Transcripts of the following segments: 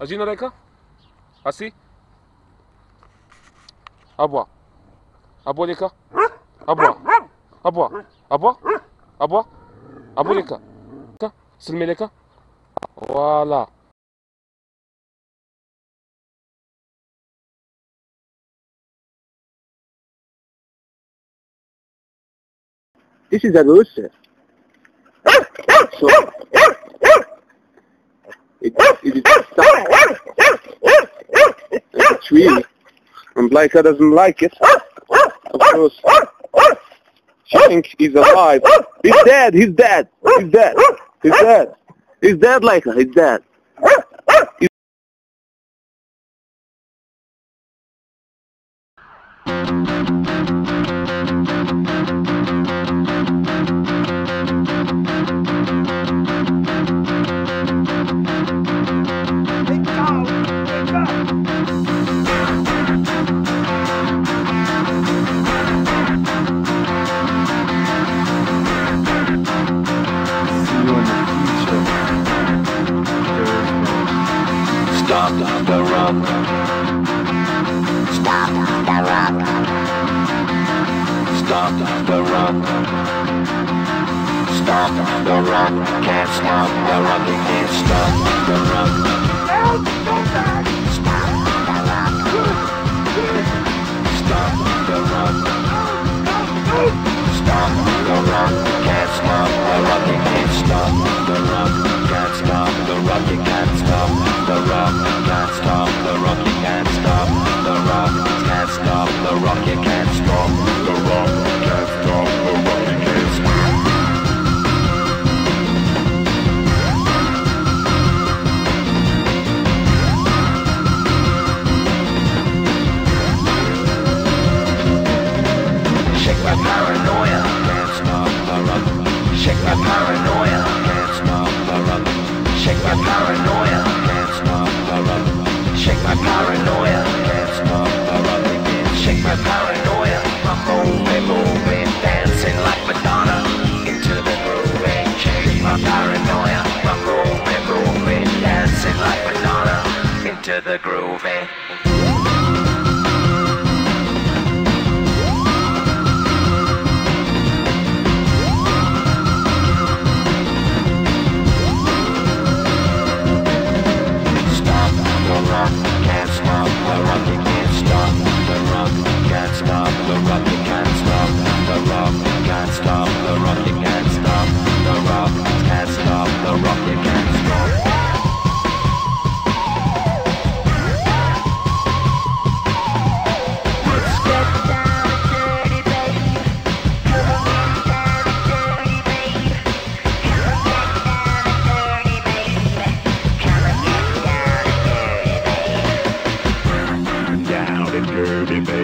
Ajina Reka? Asi? Aboa. Aboa Reka? Aboa. Aboa. Aboa. Aboa. Aboa Reka. Voilà. This is a rooster. It, it is stuck in a tree, and Blika doesn't like it. Of course, she thinks he's alive. He's dead. He's dead. He's dead. He's dead. He's dead, Leica. He's dead. See you Stop the rock. Stop the rock. Stop the rock. Stop the rock. Can't stop the rock. You can't stop the rock. Stop the rock. Stop the rock. Stop the rock. Can't stop the rock. You can't stop the rock. Can't stop the rock. You can't stop paranoia. Can't stop the rock. Shake my paranoia. I'm moving, moving, dancing like Madonna into the groove. Shake my paranoia. I'm moving, moving, dancing like Madonna into the groove.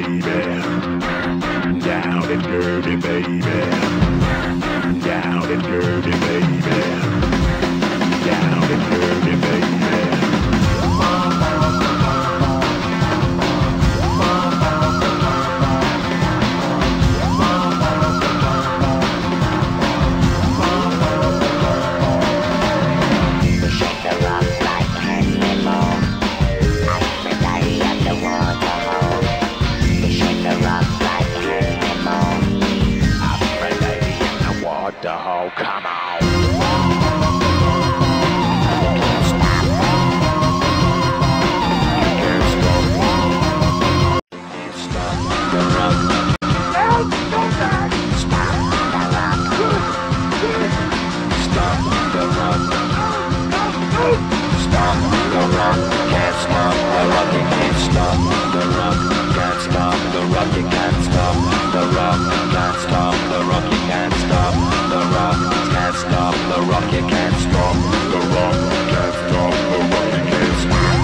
Baby. Down and dirty, baby. Down and dirty, baby. Stop the rock. You can't stop the rock. Can't stop the rock. You can't stop the rock. Can't stop the rock. You can't stop.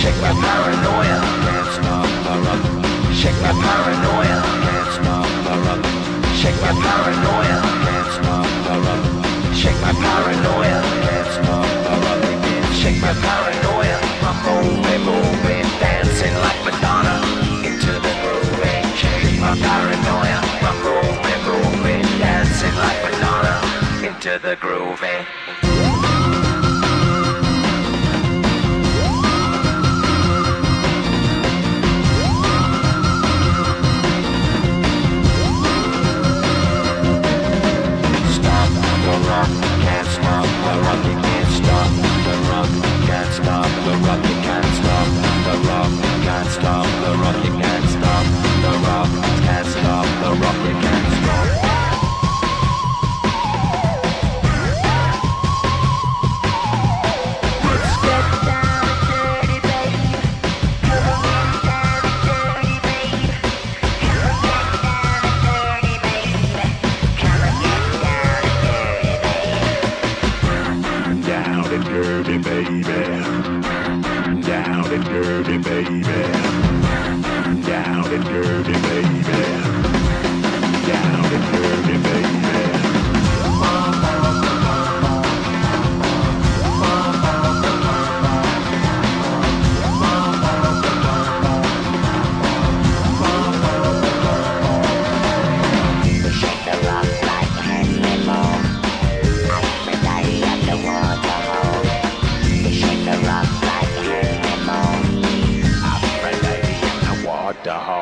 Shake my paranoia, can't stop the rock. Shake my paranoia, can't stop the rock. Shake my paranoia, shake my paranoia. Let's move, shake my paranoia. I'm moving, moving, dancing like Madonna into the groove and shake my paranoia. I'm moving, moving, dancing like Madonna into the groove.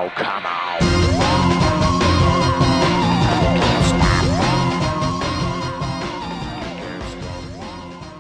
Whole come on.